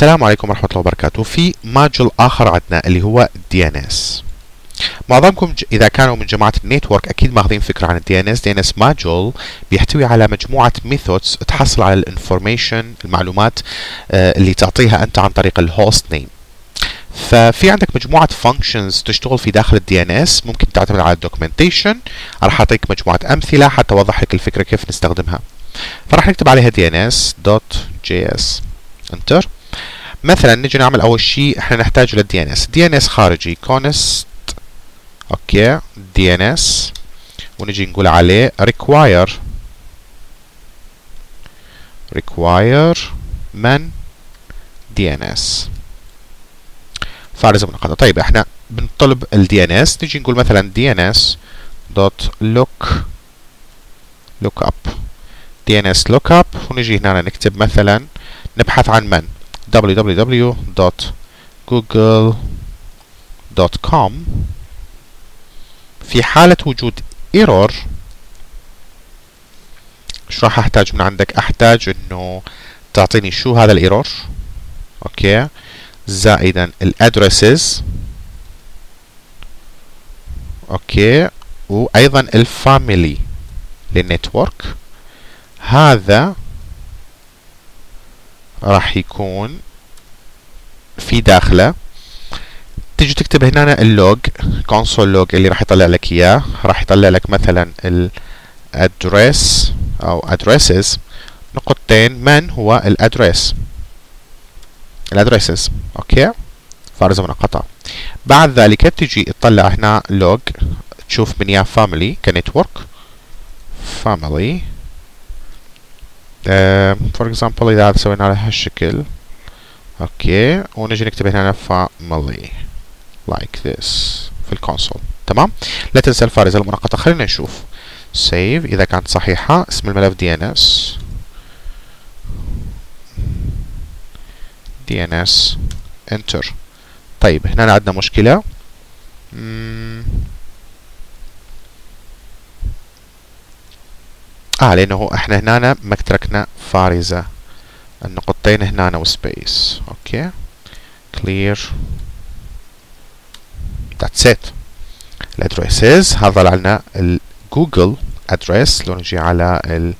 السلام عليكم ورحمة الله وبركاته. في module آخر عندنا اللي هو DNS معظمكم. إذا كانوا من جماعة ال network أكيد ماخذين فكرة عن DNS DNS module بيحتوي على مجموعة methods تحصل على ال information المعلومات آه اللي تعطيها أنت عن طريق ال host name ففي عندك مجموعة functions تشتغل في داخل ال DNS ممكن تعتمد على ال documentation راح أعطيك مجموعة أمثلة حتى أوضح لك الفكرة كيف نستخدمها. فراح نكتب عليها dns.js enter مثلا نجي نعمل أول شيء إحنا نحتاج لل DNS. DNS خارجي const أوكي DNS ونجي نقول عليه require. require من DNS. فارزة منقطة طيب إحنا بنطلب ال DNS. نجي نقول مثلا DNS dot look look up DNS lookup ونجي هنا نكتب مثلا نبحث عن من. www.google.com في حالة وجود error إيش راح أحتاج من عندك؟ أحتاج إنه تعطيني شو هذا ال error أوكي. زائدا ال addresses أوكي. وأيضا ال family لل network هذا راح يكون في داخله. تيجي تكتب هنا ال log console log اللي راح يطلع لك إياه. راح يطلع لك مثلا ال address أو addresses نقطتين من هو ال address ال addresses أوكي؟ فارزة منقطة بعد ذلك تجي تطلع هنا log تشوف من يا family ك network family for example إذا سوينا على هالشكل أوكي ونجي نكتب هنا family like this في ال console تمام؟ لا تنسى الفارزة المنقطة. خلينا نشوف. save إذا كانت صحيحة اسم الملف DNS DNS enter. طيب هنا عندنا مشكلة. آه لأنه إحنا هنا ما تركنا فارزة. النقطتين هنا و space أوكي؟ Clear. That's it. ال addresses هذا لنا ال Google address لو نجي على ال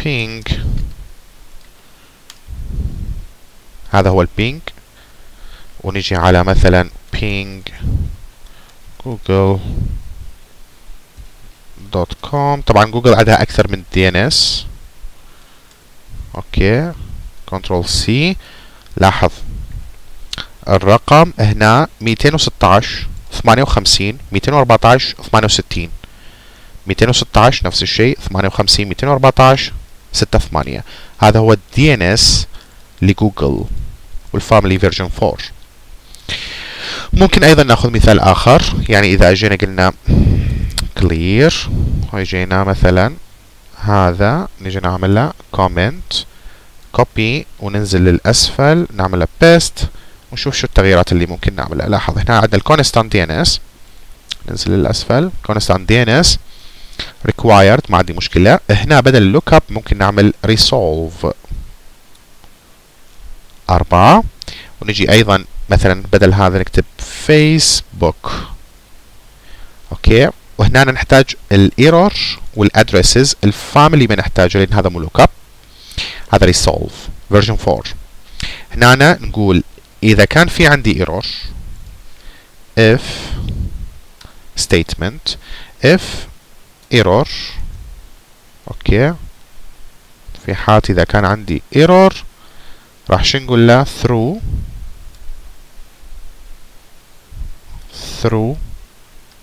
ping. هذا هو ال ping ونجي على مثلا ping. Google dot com طبعا جوجل عندها أكثر من DNS أوكي. control C لاحظ. الرقم هنا 216 58 214 68 216 نفس الشيء 58 214 6 8 هذا هو ال DNS ل Google وال family version 4 ممكن أيضا نأخذ مثال آخر. يعني إذا أجينا قلنا clear. ويجينا مثلا. هذا نجي نعمل له comment. Copy وننزل للأسفل. نعمل له paste. ونشوف شو التغييرات اللي ممكن نعملها. لاحظ هنا عندنا ال constant DNS ننزل للأسفل. constant DNS required ما عندي مشكلة. هنا بدل lookup ممكن نعمل resolve. أربعة. ونجي أيضا مثلا بدل هذا نكتب فيسبوك أوكي. وهنا نحتاج ال error وال addresses ال family ما نحتاجه لأن هذا مو lookup هذا resolve version 4 هنا نقول إذا كان في عندي error if statement if error أوكي. في حالة إذا كان عندي error راح شو نقول له؟ throw throw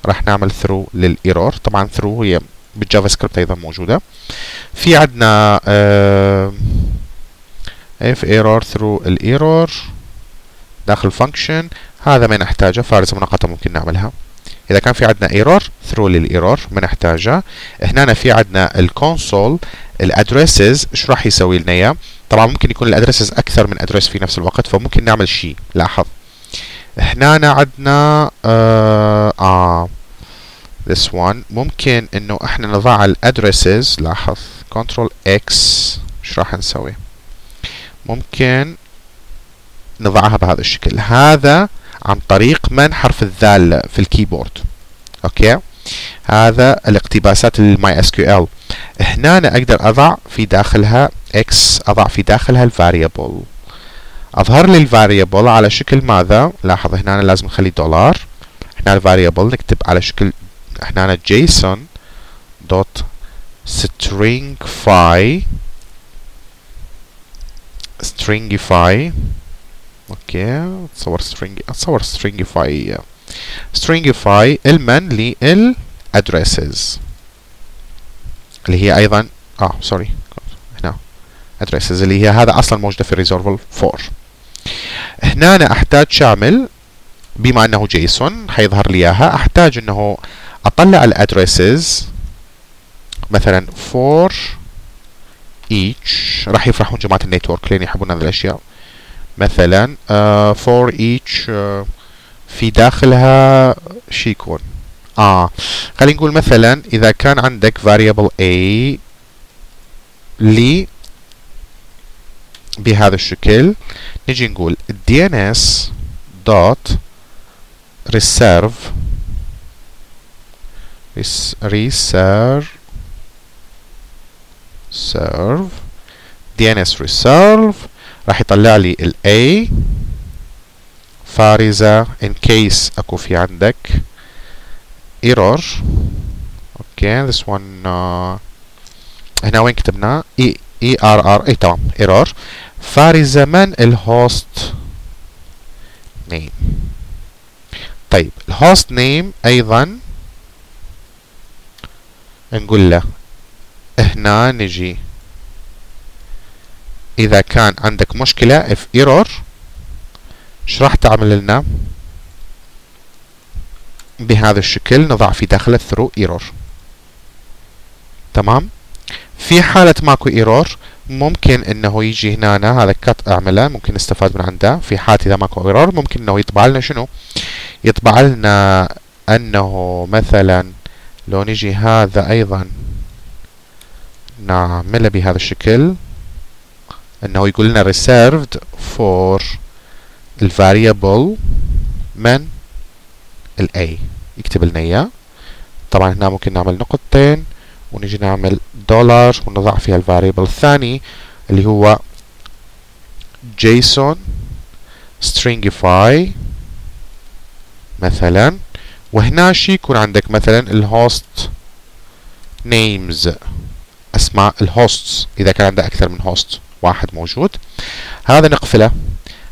راح نعمل throw لل error. طبعا throw هي بال JavaScript أيضا موجودة. في عندنا if error throw ال error داخل function هذا ما نحتاجه. فارزة منقطة ممكن نعملها. إذا كان في عندنا error throw لل error ما نحتاجه. هنا في عندنا ال console ال addresses إيش راح يسوي لنا إياه؟ طبعا ممكن يكون ال addresses أكثر من address في نفس الوقت فممكن نعمل شيء. لاحظ. هنا عندنا آه, آه this one. ممكن إنه إحنا نضع ال addresses لاحظ control X إيش راح نسوي؟ ممكن نضعها بهذا الشكل. هذا عن طريق من؟ حرف الذال في ال keyboard أوكي؟ هذا الاقتباسات ال MySQL هنا أقدر أضع في داخلها X أضع في داخلها ال variable أظهر لي ال variable على شكل ماذا؟ لاحظ هنا أنا لازم نخلي دولار. هنا ال variable نكتب على شكل هنا JSON dot stringify stringify أوكي أتصور string أتصور stringify stringify المن لل addresses اللي هي أيضا آه sorry هنا. addresses اللي هي هذا أصلا موجودة في resolve 4 هنا أنا أحتاج شامل بما أنه JSON حيظهر لي إياها أحتاج أنه أطلع ال addresses مثلا for each راح يفرحون جماعة ال network لين يحبون هذه الأشياء. مثلا uh, for each uh, في داخلها شي يكون. آه خلينا نقول مثلا إذا كان عندك variable a لي بهذا الشكل نجي نقول dns dot reserve reserve serve dns reserve راح يطلع لي ال A فارزة in case اكو في عندك error أوكي this one uh, هنا وين كتبناه E E R R اي تمام error فارزة من ال host name. طيب ال host name أيضا نقول له هنا نجي. إذا كان عندك مشكلة if error إيش راح تعمل لنا بهذا الشكل نضع في داخله throw error. تمام؟ في حالة ماكو error ممكن إنه يجي هنا هذا cut أعمله ممكن نستفاد من عنده. في حالة إذا ماكو error ممكن إنه يطبع لنا شنو؟ يطبع لنا أنه مثلا لو نجي هذا أيضا نعمله بهذا الشكل إنه يقول لنا reserved for ال variable من؟ ال A. يكتب لنا إياه. طبعا هنا ممكن نعمل نقطتين. ونجي نعمل دولار ونضع فيها ال variable الثاني اللي هو JSON stringify مثلا. وهنا شي يكون عندك مثلا ال host names. اسماء ال hosts إذا كان عندك أكثر من host واحد موجود. هذا نقفله.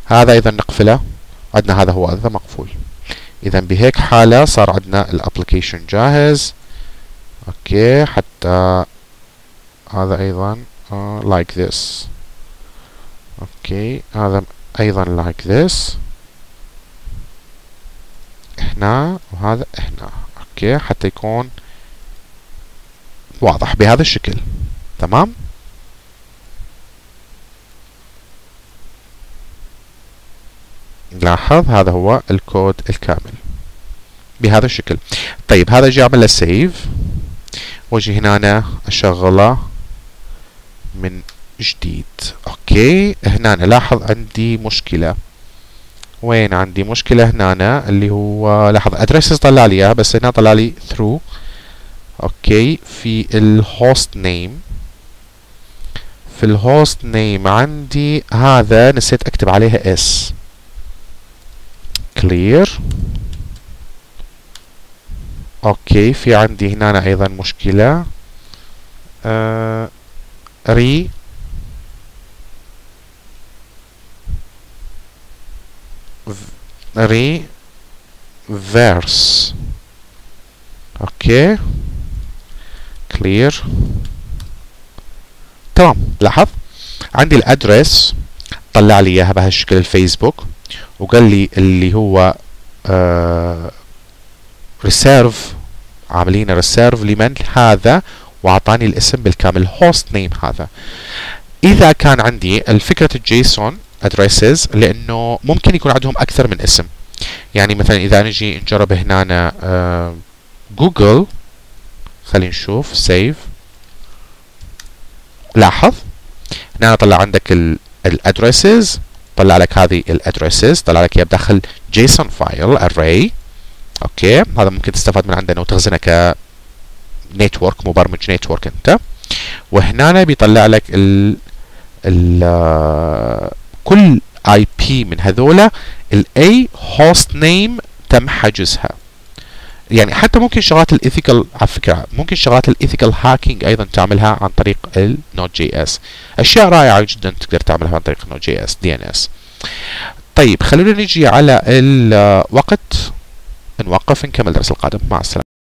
هذا أيضا نقفله. عندنا هذا هو. هذا مقفول. اذا بهيك حالة صار عندنا ال application جاهز. okay حتى هذا أيضا uh, like okay هذا أيضا like this. هنا وهذا هنا. okay حتى يكون واضح بهذا الشكل. تمام؟ لاحظ هذا هو الكود الكامل بهذا الشكل. طيب هذا اعمل له save واجي هنا أنا اشغله من جديد. okay. هنا أنا لاحظ عندي مشكلة. وين عندي مشكلة؟ هنا أنا اللي هو لاحظ addresses طلع لي اياها بس هنا طلع لي throw. okay. في ال host name في الهوست نيم عندي هذا نسيت أكتب عليها اس clear. أوكي في عندي هنا أيضا مشكلة. آه ري. ري. فيرس أوكي. clear تمام لاحظ. عندي ال address. طلع لي إياها بهالشكل الفيسبوك وقال لي اللي هو reserve عاملين reserve لمن هذا؟ وأعطاني الاسم بالكامل host name هذا. إذا كان عندي الفكرة ال JSON addresses لأنه ممكن يكون عندهم أكثر من اسم. يعني مثلا إذا نجي نجرب هنا آه جوجل خلينا نشوف save لاحظ هنا طلع عندك ال addresses طلع لك هذه ال addresses طلع لك اياها بداخل JSON file array okay. هذا ممكن تستفاد من عندنا وتخزنه ك network مبرمج network أنت. وهنا بيطلع لك ال ال كل IP من هذولا الاي host name تم حجزها. يعني حتى ممكن شغلات ال ethical على فكرة ممكن شغلات ال ethical hacking أيضا تعملها عن طريق ال Node JS أشياء رائعة جدا تقدر تعملها عن طريق ال Node JS DNS طيب خلونا نجي على الوقت نوقف نكمل الدرس القادم. مع السلامة.